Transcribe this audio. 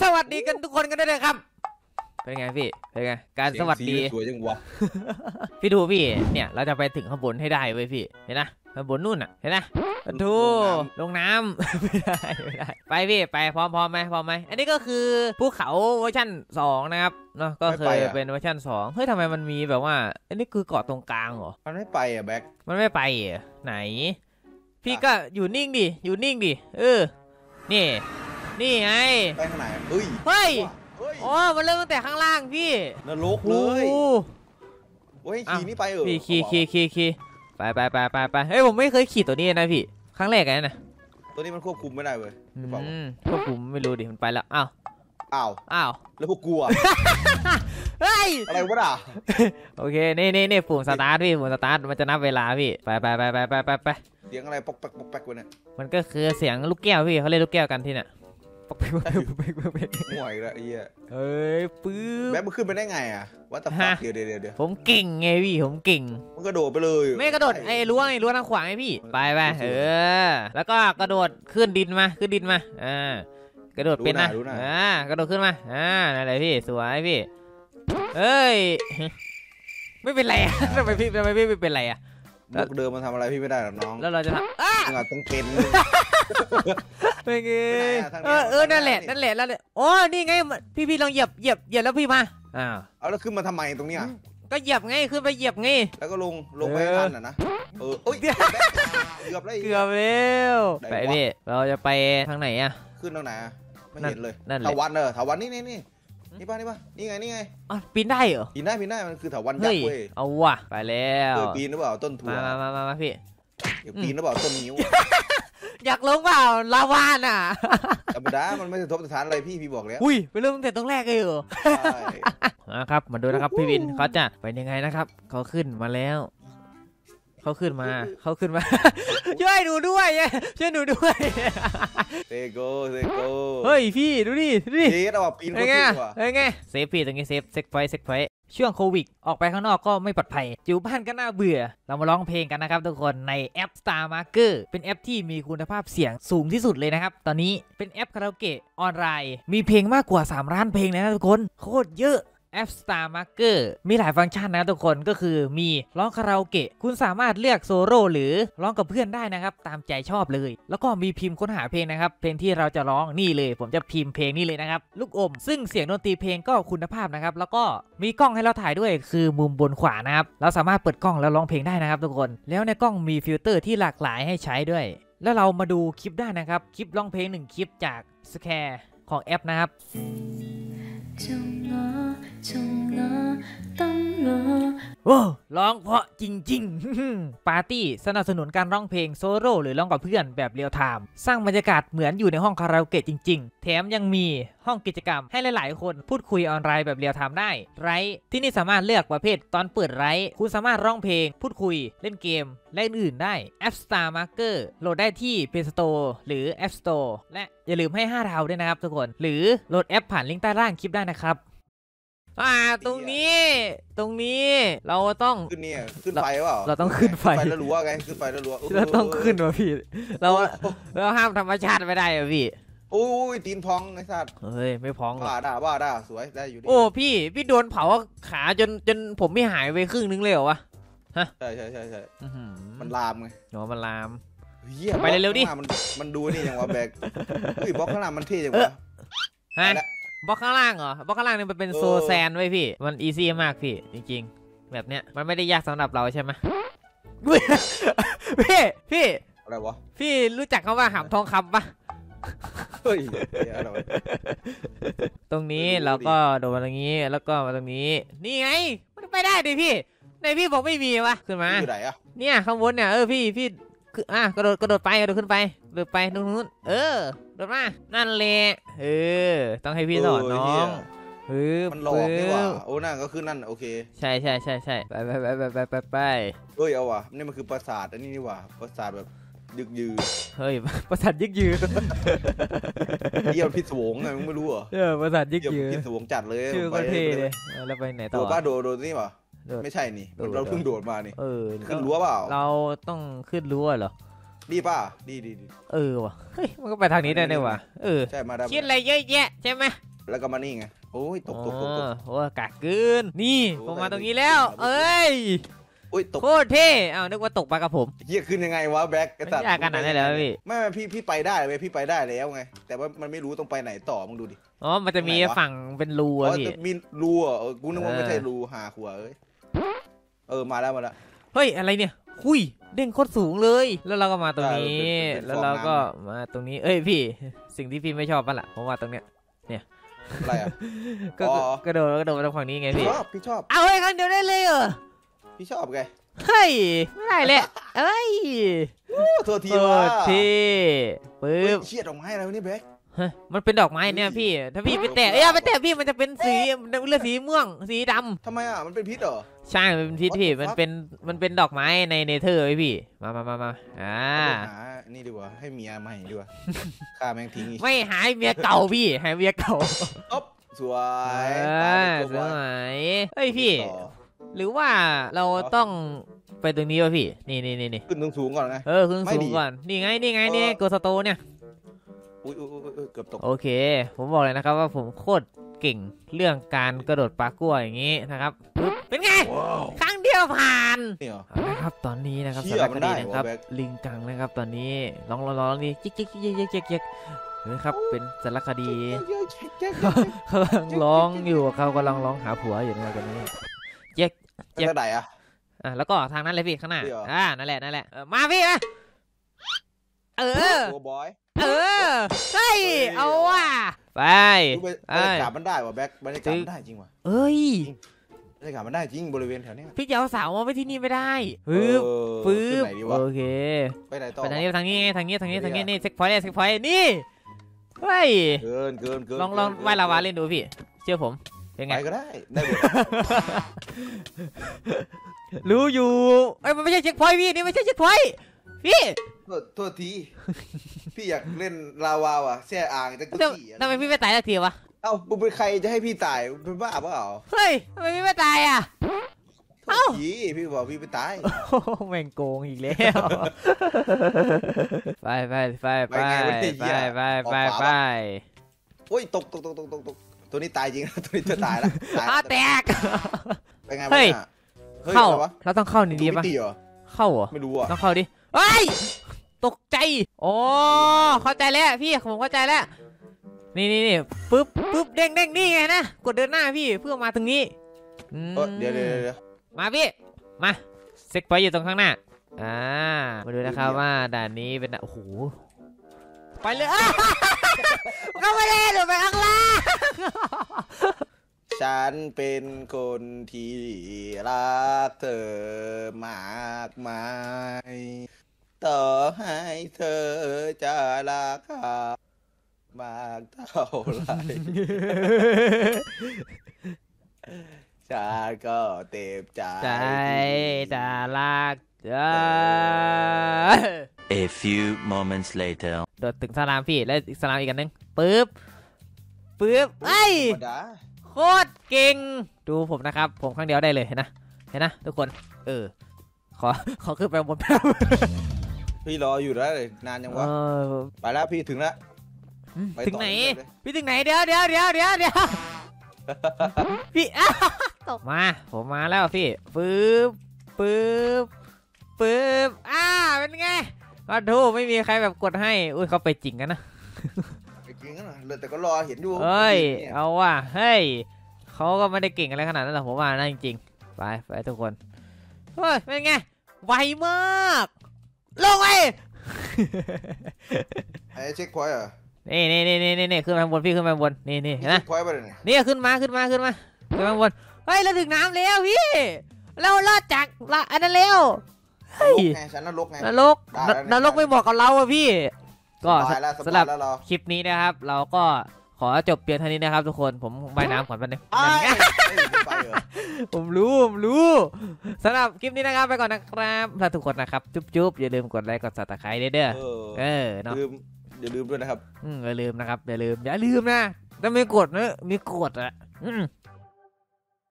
สวัสดีกันทุกคนกันด้วยนะครับ เป็นไงพี่ เป็นไง การสวัสดีเยงสวยจังวะ พี่ดูพี่ เนี่ยเราจะไปถึงข้างบนให้ได้เว้ยพี่ เห็นนะข้างบนนู่นน่ะ เห็นนะปะทูลงน้ำไม่ได้ไม่ได้ ไปพี่ ไปพร้อมพร้อมไหมพร้อมไหม อันนี้ก็คือภูเขาเวอร์ชันสองนะครับเนาะก็เคยเป็นเวอร์ชันสองเฮ้ยทำไมมันมีแบบว่า อันนี้คือเกาะตรงกลางเหรอ มันไม่ไปอะแบ็คมันไม่ไปเหรอไหน พี่ก็อยู่นิ่งดิ อยู่นิ่งดิ เออ นี่ นี่ไง ไปข้างไหนเฮ้ยเฮ้ย เฮ้ยอ๋อมันเริ่มตั้งแต่ข้างล่างพี่นรกเลยโอ้เฮ้ยขี่นี่ไปเออพี่ขี่ขี่ขี่ขี่ไปไปไปไปไปเฮ้ยผมไม่เคยขี่ตัวนี้นะพี่ครั้งแรกเลยนะตัวนี้มันควบคุมไม่ได้เว้ยอืหรือเปล่าวะมพวกผมไม่รู้ดิมันไปแล้วอ้าวอ้าวอ้าวแล้วพวกกูอะเฮ้ยอะไรวะด่าโอเคนี่นี่นี่ปุ่มสตาร์ทพี่ปุ่มสตาร์ทมันจะนับเวลาพี่ไปไปไปไปไปไปไปเสียงอะไรปอกแป๊กปอกแป๊กวะเนี่ยมันก็คือเสียงลูกแก้วพี่เขาเล่นลูกแก้วกันที่น่ะ ปกเป๊กปอกเป๊กปอกเป๊กปกเปกห่วยละไอ้เหี้ยเอ้ยปื๊บแบ็คมันขึ้นไปได้ไงอะวัดตะฟักเดี๋ยวเดี๋ยวเดี๋ยวผมเก่งไงพี่ผมเก่งมันกระโดดไปเลยไม่กระโดดไอ้รั้วไอ้รั้วทางขวาไงพี่ไปไปเออ แล้วก็กระโดดขึ้นดินมาขึ้นดินมาอ่ากระโดดเป็นนะอ่ากระโดดขึ้นมาอ่านั่นแหละพี่สวยพี่เอ้ยไม่เป็นไรอะทำไมพี่ทำไมพี่ไม่เป็นไรอะลูกเดิมมันทำอะไรพี่ไม่ได้หรอกน้อง แล้วเราจะทำอ้ามึงอะต้องเป็น เป็นไงทางเอนี้อเออทางนี้นั่นแหละนั่นแหละนั่นแหละโอ้นี่ไงพี่พี่ลองเหยียบเหยียบเหยียบแล้วพี่มาอ้าวเอาแล้วขึ้นมาทำไมตรงเนี้ยก็เหยียบไงขึ้นไปเหยียบไงแล้วก็ลงลงไปเออทันอะนะเออเอ้ยแบ็คเกือบเลยเกือบแล้วไหนวะไปพี่เราจะไปทางไหนอะขึ้นตรงไหนอะไม่เห็นเลยนั่นแหละถาวันเออถาวันนี่นี่นี่นี่ป่ะนี่ป่ะนี่ไงนี่ไงอ๋อปีนได้เหรอปีนได้ปีนได้มันคือถาวันยัเฮ้กยษ์เว้ยเอาว่ะไปแล้วเคยปีนหรือเปล่าต้นถั่วมามามามามาพี่เดี๋ยวปีนหรือเปล่าต้นนิ้ว อยากลงเปล่าลาวานอะ ธรรมดา มันไม่สะทบสถานอะไรพี่พี่บอกแล้วอุ้ยไปเริ่มตั้งแต่ตรงแรกเลยเหรอใช่นะครับมาดูนะครับพี่วินเขาจะเป็นยังไงนะครับเขาขึ้นมาแล้วเขาขึ้นมาเขาขึ้นมา ช่วยหนูด้วยช่วยหนูด้วยเซโกเซโกเฮ้ยพี่ดูดิดูดิเจ๊เอาว่ะปีนเป็เขานไงขึ้อะนว่ะเป็นไงเซฟพี่ตรงนี้เซฟเซ็กไฟเซ็กไฟ ช่วงโควิด ออกไปข้างนอกก็ไม่ปลอดภัย อยู่บ้านก็น่าเบื่อ เรามาร้องเพลงกันนะครับทุกคนในแอป Star Marker เป็นแอปที่มีคุณภาพเสียงสูงที่สุดเลยนะครับ ตอนนี้เป็นแอปคาราโอเกะออนไลน์ มีเพลงมากกว่า 3 ล้านเพลงเลยนะทุกคน โคตรเยอะ แอป Star Marker มีหลายฟังก์ชันนะทุกคนก็คือมีร้องคาราโอเกะ คุณสามารถเลือกโซโล่หรือร้องกับเพื่อนได้นะครับ ตามใจชอบเลย แล้วก็มีพิมพ์ค้นหาเพลงนะครับ เพลงที่เราจะร้องนี่เลย ผมจะพิมพ์เพลงนี่เลยนะครับ ลูกอม ซึ่งเสียงดนตรีเพลงก็คุณภาพนะครับ แล้วก็มีกล้องให้เราถ่ายด้วย คือมุมบนขวานะครับ เราสามารถเปิดกล้องแล้วร้องเพลงได้นะครับทุกคน แล้วในกล้องมีฟิลเตอร์ที่หลากหลายให้ใช้ด้วย แล้วเรามาดูคลิปได้นะครับ คลิปร้องเพลงหนึ่งคลิปจากสแคร์ของแอปนะครับ จงลอต้องรอโอ้ร้องเพราะจริงๆ ปาร์ตี้สนับสนุนการร้องเพลงโซโล่หรือร้องกับเพื่อนแบบเรียลไทม์สร้างบรรยากาศเหมือนอยู่ในห้องคาราโอเกะจริง ๆ แถมยังมีห้องกิจกรรมให้หลาย ๆ คนพูดคุยออนไลน์แบบเรียลไทม์ได้ ไรที่นี่สามารถเลือกประเภทตอนเปิดไรคุณสามารถร้องเพลง พูดคุย เล่นเกม และอื่นๆ ได้ App StarMaker โหลดได้ที่ Play Store หรือ App Store และอย่าลืมให้ 5 ดาวด้วยนะครับทุกคน หรือโหลดแอปผ่านลิงก์ใต้ล่างคลิปได้นะครับ อ่าตรงนี้ ตรงนี้เราต้องขึ้นเนี่ยขึ้นไฟเปล่าเราต้องขึ้นไฟแล้วรั้วไงขึ้นไฟแล้วรั้วเราต้องขึ้นวะพี่ เราเราห้ามธรรมชาติไม่ได้อะพี่โอ้ยตีนพองไอ้สัตว์เฮ้ยไม่พ้องหรอกบ้าด่าบ้าด่าสวยได้อยู่ดีโอ้พี่พี่โดนเผาขาจนจนผมไม่หายไปครึ่งนึงเลยเหรอวะใช่ใช่ใช่ใช่อื้อหือมันลามไงอ๋อมันลามเหี้ยไปเร็วๆดิบล็อกข้างหน้ามันมันดูนี่ยังวะแบกเฮ้ยบล็อกข้างหน้ามันเท่จังเออวะฮะไปละ บล็อกข้างล่างเหรอบล็อกข้างล่างนี่มันเป็นเออโซแซนไว้ยพี่ มันอีซี่มากพี่ จริง ๆ แบบเนี้ยมันไม่ได้ยากสำหรับเราใช่ไหมอุ๊ยพี่พี่อะไรวะพี่รู้จักคำว่าหามทองคำปะเฮ้ยเหี้ยอะไรวะตรงนี้ไม่รู้เราดิก็โดดมาตรงนี้แล้วก็มาตรงนี้ นี่ไง มันไปได้ดิพี่ในพี่บอกไม่มีวะขึ้นมาอยู่ไหนอะเนี่ยข้างบนเนี่ยเออพี่พี่ คืออะกระโดดกระโดดไปกระโดดขึ้นไปกระโดดไปตรงนู้นเออโดดมานั่นแหละเออ ต้องให้พี่สอนน้องเฮ้ยมันหลอกนี่หว่าโอ้นั่นก็คือนั่นโอเค ใช่ใช่ใช่ใช่ไปไปไปไปไปไปไปเฮ้ยเอาว่ะนี่มันคือปราสาทอันนี้นี่หว่าปราสาทแบบดึกยือเฮ้ยประสาทยึกยือเยี่ยมพิศวงไงมึงไม่รู้เหรอเออประสาทยึกเยี่ยมยือพิศวงจัดเลยชื่อไปก็เท่เลยเออแล้วไปไหนโดต่อดป้าโดดโดดนี่ป่ะ โดด ไม่ใช่นี่โดดเราเพิ่งโดดมานี่ เออขึ้นรั้วเปล่า เราต้องขึ้นรั้วเหรอ ดีป่ะดีดีดีเออว่ะ เฮ้ย มันก็ไปทางนี้ได้ด้วยว่ะเออ ใช่มาได้คิดอะไรเยอะแยะใช่ไหมแล้วก็มานี่ไงโอ้ยตกตกตกตกอ๋อโอ้กากเกิน นี่โอ้ผมมาไปตรงนี้แล้วไปเอ้ยอุ้ยตกโคตรเท่อ้าวนึกว่าตกปลากับผม เฮียขึ้นยังไงวะแบ็คไอ้สัตว์ไม่ยากขนาดนั้นเลยเหรอพี่ ไม่ไม่พี่พี่ไปได้เว้ยพี่ไปได้แล้วไง แต่ว่ามันไม่รู้ต้องไปไหนต่อมึงดูดิ อ๋อ มันจะมีตรงไหนวะ ฝั่งเป็นรูอ๋อะอพี่ แต่มีรูอะเออกูนึกว่าเออไม่ใช่รูหาขัวเอ้ย เออมาแล้วมาแล้วเฮ้ยอะไรเนี่ยหุยเด้งโคตรสูงเลย แล้วเราก็มาตรงนี้ใช่เป็นเป็นแล้วเราก็ฟองน้มาตรงนี้ เอ้ยพี่ สิ่งที่พี่ไม่ชอบมันละผมว่าตรงเนี้ยอะไรอะก็อ๋อกระโดดกระโดดมาตรงฝั่งนี้ไงพี่ ชอบพี่ชอบ เอาเฮ้ยครั้งเดียวได้เลยเหรอ พี่ชอบไง เฮ้ย ไม่ได้เลยเอ้ยโอ้โทษทีโคว่ะตรเท่ปึ๊เฮ้ยบเชี่ยดอกไม้อะไรวะเนี่ยแบ็คเฮ้ยมันเป็นดอกไม้เนี่ยพี่ ถ้าพี่ไปแตะเอ้ยอย่าไปแตะพี่มันจะเป็นสีเลือดสีม่วง สีดำทำไมอะ มันเป็นพิษเหรอ ใช่ มันเป็นพิษ What พี่ the มัน fuck? เป็น มันเป็นดอกไม้ในเนเธอร์ไว้พี่ มามามามาอ่าเอาไปหานี่ดีกว่า ให้เมียใหม่ดีกว่าฆ่าแม่งทิ้งอีกไม่หายเมียเก่าพี่ หายเมียเก่าอ๊บสวเอยตาอยสตัววยเฮ้ยพี่ต่อหรือว่าเราต้องไปตรงนี้วะพี่ นี่นี่นี่นี่ขึ้นสูงๆก่อนไง เออ ขึ้นไม่สูงดิก่อน นี่ไง นี่ไง นี่ไงเออกดสโตเนี่ย อุ้ยอุ้ยอุ้ยอุ้ยเกือบตก โอเค ผมบอกเลยนะครับว่าผมโคตรเก่งเรื่องการกระโดดปลากล้วยอย่างนี้นะครับปึ๊บเป็นไง ครั้งเดียวผ่านนี่เหรอเอาละครับตอนนี้นะครับเชี่สายรมัคนได้ดีนะครับวะแบ็คลิงกังนะครับ ตอนนี้ลองลองลองนี่จิ๊กจิ๊กจิ๊กจิ๊กจิ๊กจิ๊กเฮ้ยครับเป็นสารคดีเขากำลังร้องอยู่เขากำลังร้องหาผัวอยู่นะครับตอนนี้เจ็กจะไหนอะอะแล้วก็ทางนั้นเลยพี่ข้างหน้านี่เหรออ่านั่นแหละนั่นแหละเออมาพี่มา เออ ตัวบอย เออเฮ้ยเฮ้ยเอาว่ะ ไปดูบรไปรยากาศมันได้ว่ะแบ็คบรรยากาศมันได้จริงว่ะเอ้ยบรรยากาศมันได้จริงบริเวณแถวเนี้ยพี่จะเอาสาวมาไว้ที่นี่ไม่ได้ปึ๊บเออปึ๊ขึ้นบไหนดีวะโอเค ไปไหนต่อไปทางนี้วะทางนี้ทางนี้ทางนี้เดี๋ทางยวนี้ดินี่เซ็กพอยต์เซ็กพอยต์นี่เฮ้ยเกินเกินเกินลองลองเกินว่ายลาวาเล่นดูพี่ เชื่อผมเป็นไงไปก็ได้ได้หมดรู้อยู่เอ้ยมันไม่ใช่ checkpoint พี่นี่ไม่ใช่ checkpoint พี่ โทษโทษที พี่อยากเล่นลาวาว่ะแช่อ่างจะกุทำชี่อะทำไมพี่ไม่ตายสักทีวะ เอ้ามึงเป็นใครจะให้พี่ตายมึงเป็นบ้าเปล่าเฮ้ยทำไมพี่ไม่ตายอะ โทเอ้าษทีพี่บอกพี่ไปตาย โอ้โหแม่งโกงอีกแล้ว ไปไปไปไปไปไงวะเนี่ยไปไปไปออกขวาไปปะโอ้ยตกตกตกตกตกตกตัวนี้ตายจริงตัวนี้จะตายแล้วตายอ้าแล้วแตกไปไงเฮ้วะยเนี่ยเฮ้ยเข้า อะไรวะเราต้องเข้านี่ดีดูปะมิติเหรอเข้าเหรอไม่รู้อะต้องเข้าดิเฮ้ย ตกใจอ๋อเข้าใจแล้วพี่ผมเข้าใจแล้ว นี่นี่นี่ปึ๊บปึ๊บเด้งเด้งนี่ไงนะ กดเดินหน้าพี่เพื่อมาตรงนี้อืมเออเดี๋ยวเดี๋ยวเดี๋ยวมาพี่ มาเซ็กพอยต์อยู่ตรงข้างหน้า อ่า มาดูนะครับเดี๋ยวว่าด่านนี้เป็นด่านโอ้โห ไปเลยอ้าวเข้ามาเลยเดี๋ยวไปข้างล่าง ฉันเป็นคนที่รักเธอมากมาย ต่อให้เธอจะราคามากเท่าไหร่ฉันก็เต็มใจใจจะรักเออ A few moments later. โดดตึงสลามพี่แล้วอีกสลามอีกอันหนึงปึ๊บปึ๊บเอ้ยธรรมดาโคตรเก่ง ดูผมนะครับ ผมข้างเดียวได้เลยเห็นนะ เห็นนะทุกคน เออ ขอ ขอขึ้นไปบนแป๊บ พี่รออยู่แล้วเลยนานยังเอวะอไปแล้วพี่ถึงแล้วอืมไปถึงต่อไหนเลยพี่ถึงไหนเดี๋ยวเดี๋ยวเดี๋ยวเดี๋ยวเดี๋ยวพี่อ้าวตกมาผมมาแล้วพี่ปึ๊บปึ๊บปึ๊บอ้าเป็นไงก็ดูไม่มีใครแบบกดให้ อุ้ยเขาไปจริงกันนะ ไปกินกันหน่อยเลยแต่ก็รอเห็นอยู่เอ้ย นี่เอาว่ะ เฮ้ย เขาก็ไม่ได้เก่งอะไรขนาดนั้นหรอกผมว่านะจริงๆ ไป ไปทุกคน เฮ้ย เป็นไง ไวมาก ลงไปไอ้เช็คพอยต์เหรอนี่นี่นี่นี่นี่ขึ้นมาข้างบนพี่ขึ้นมาข้างบนนี่นี่เห็นไหมเช็คพอยต์ไปเลยเนี่ยนี่ขึ้นมาขึ้นมาขึ้นมาขึ้นมาข้างบนเฮ้ยเราถึงน้ำแล้วพี่เรารอดจากละอันนั้นแล้วเฮ้ยไงฉันนรกไงนรกได้แล้วนนรกไม่บอกกับเราอะพี่ ก็สบายแล้วสสำหบารัยบแล้วเราคลิปนี้นะครับ เราก็ข อจบเพียงเท่านี้นะครับทุกคนผมว่ายน้ำก่อนแป๊บนึงไอ้นั่นไงเอ้ยไปเหรอผมรู้ผมรู้สำหรับคลิปนี้นะครับไปก่อนนะครับถ้าทุกคนนะครับ จุ๊บจุ๊บอย่าลืมกดไลค์กด subscribe เด้อเออเออเนาะลืมอย่าลืมด้วยนะครับอืมอย่าลืมนะครับอย่าลืมอย่าลืมนะถ้าไม่กดนะมีกดอะอืม